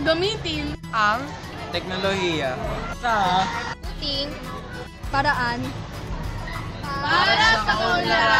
Gamitin ang Teknolohiya. sa Puting. Paraan. para sa kaunlaran.